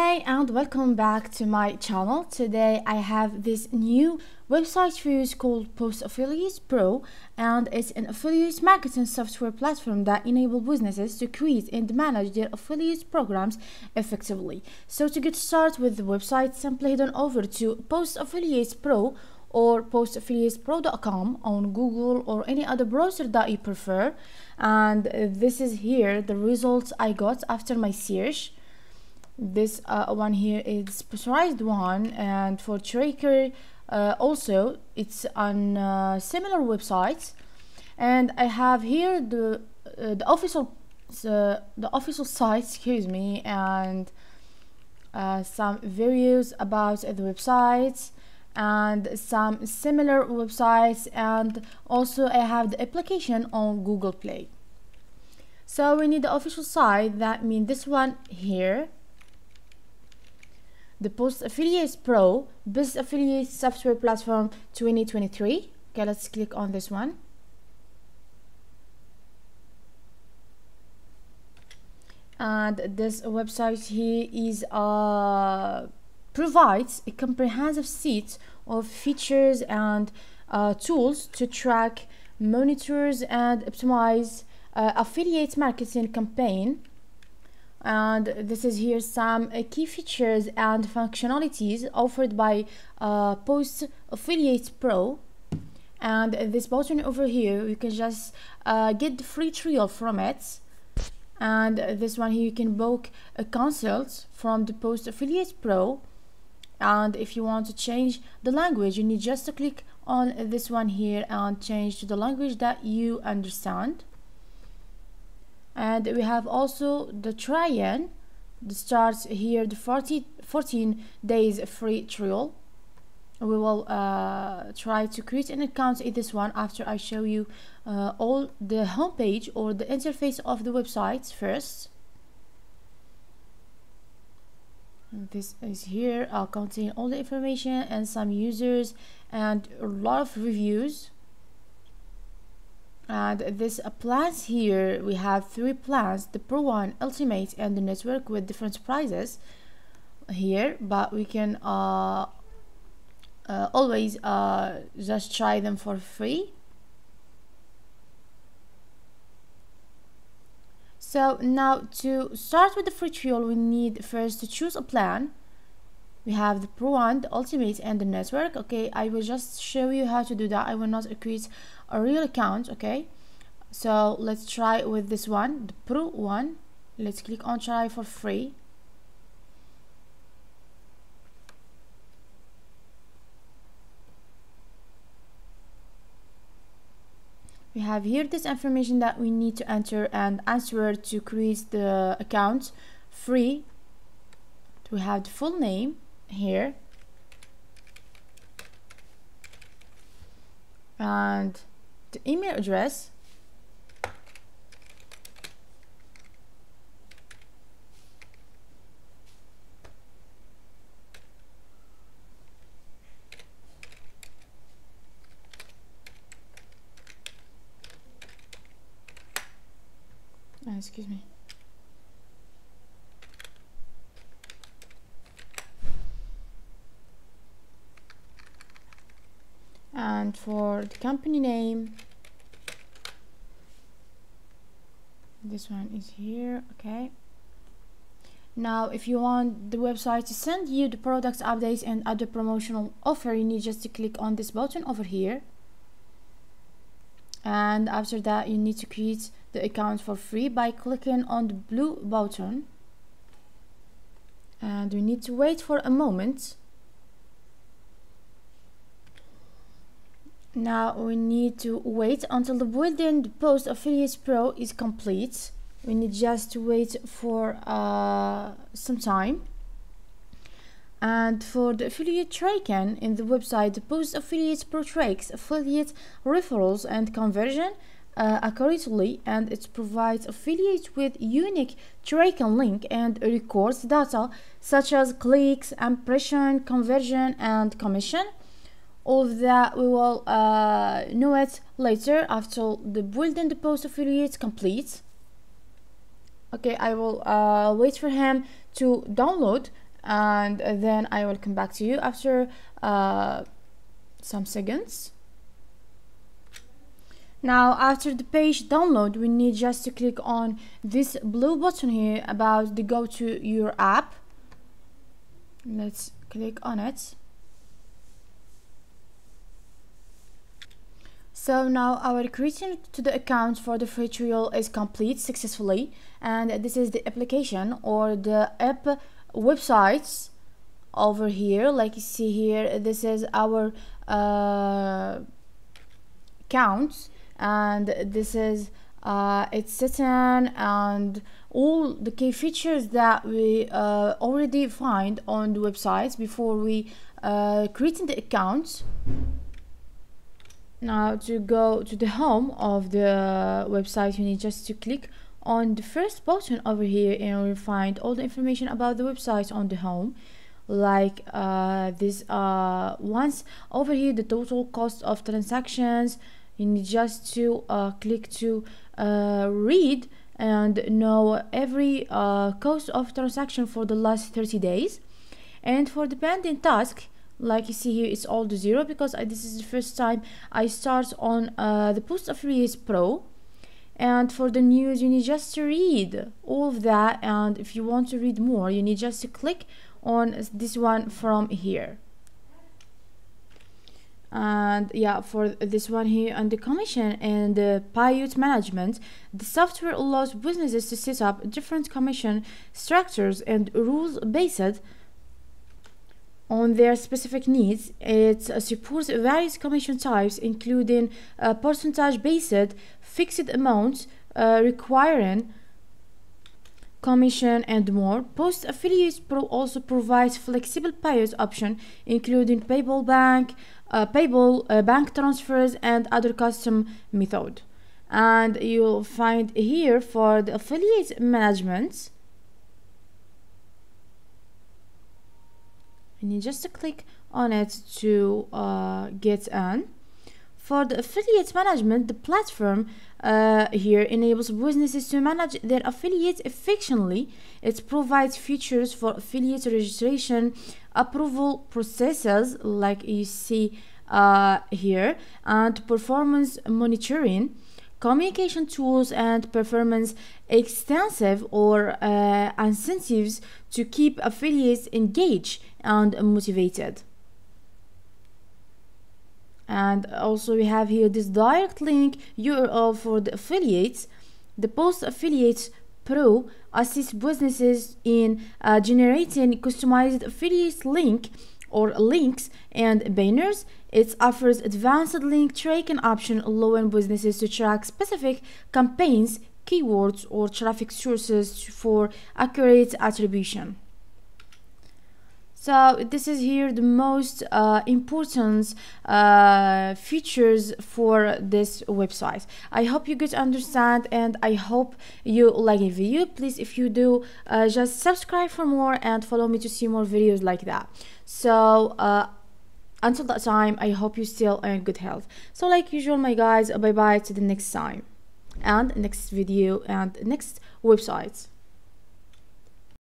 Hey and welcome back to my channel. Today I have this new website for you called Post Affiliates Pro and it's an affiliate marketing software platform that enable businesses to create and manage their affiliate programs effectively. So to get started with the website, simply head on over to Post Affiliates Pro or postaffiliatespro.com on Google or any other browser that you prefer and this is here the results I got after my search this uh, one here is specialized one and for tracker uh, also it's on uh, similar websites. And I have here the uh, the official the, the official site excuse me and uh, some videos about the websites and some similar websites and also I have the application on Google Play. So we need the official site. That means this one here the Post Affiliates Pro Best Affiliate Software Platform 2023. Okay, let's click on this one. And this website here is uh, provides a comprehensive set of features and uh, tools to track, monitors, and optimize uh, affiliate marketing campaign and this is here some uh, key features and functionalities offered by uh, Post Affiliate Pro. And this button over here you can just uh, get the free trial from it. And this one here you can book a consult from the Post Affiliate Pro. And if you want to change the language you need just to click on this one here and change to the language that you understand and we have also the that starts here the 40 14 days free trial. We will uh, try to create an account in this one after I show you uh, all the homepage or the interface of the website first. This is here. I'll contain all the information and some users and a lot of reviews and this plans here we have three plans. The pro one ultimate and the network with different prices here but we can uh, uh, always uh, just try them for free. So now to start with the free trial we need first to choose a plan we have the pro the ultimate and the network okay? I will just show you how to do that. I will not create a real account okay? So let's try with this one the pro one. Let's click on try for free. We have here this information that we need to enter and answer to create the account free. We have the full name here. And the email address. Oh, excuse me and for the company name this one is here okay. Now if you want the website to send you the products updates and other promotional offer you need just to click on this button over here. And after that you need to create the account for free by clicking on the blue button. And we need to wait for a moment Now we need to wait until the built-in Post Affiliates Pro is complete. We need just to wait for uh, some time. And for the affiliate tracking in the website, the Post Affiliates Pro tracks affiliate referrals and conversion uh, accurately and it provides affiliates with unique tracking link and records data such as clicks, impression, conversion and commission all of that we will uh, know it later after the building the post affiliate complete. Okay I will uh, wait for him to download and then I will come back to you after uh, some seconds. Now after the page download we need just to click on this blue button here about the go to your app. Let's click on it so now our creation to the account for the trial is complete successfully and this is the application or the app websites over here. Like you see here this is our uh, accounts and this is uh, it's setting and all the key features that we uh, already find on the websites before we uh, creating the accounts now to go to the home of the website you need just to click on the first button over here and you'll find all the information about the website on the home. Like uh, this uh, once over here the total cost of transactions. You need just to uh, click to uh, read and know every uh, cost of transaction for the last 30 days. And for the pending task like you see here it's all the zero because I, this is the first time I start on uh, the post affiliates pro. And for the news you need just to read all of that. And if you want to read more you need just to click on this one from here. And yeah for this one here on the commission and the payout management the software allows businesses to set up different commission structures and rules based on their specific needs. It supports various commission types including uh, percentage based fixed amounts uh, requiring commission and more. Post affiliates pro also provides flexible payout option including payable bank uh, payable uh, bank transfers and other custom method. And you'll find here for the affiliate management you just to click on it to uh, get on. for the affiliate management the platform uh, here enables businesses to manage their affiliates efficiently it provides features for affiliate registration approval processes like you see uh, here and performance monitoring communication tools and performance extensive or uh, incentives to keep affiliates engaged and motivated. And also we have here this direct link URL for the affiliates. The post affiliates pro assists businesses in uh, generating customized affiliate link or links and banners. It offers advanced link tracking option allowing businesses to track specific campaigns keywords or traffic sources for accurate attribution so this is here the most uh, important uh, features for this website. I hope you guys understand and i hope you like the video. Please if you do uh, just subscribe for more and follow me to see more videos like that. So uh, until that time i hope you still are in good health. So like usual my guys bye bye to the next time and next video and next websites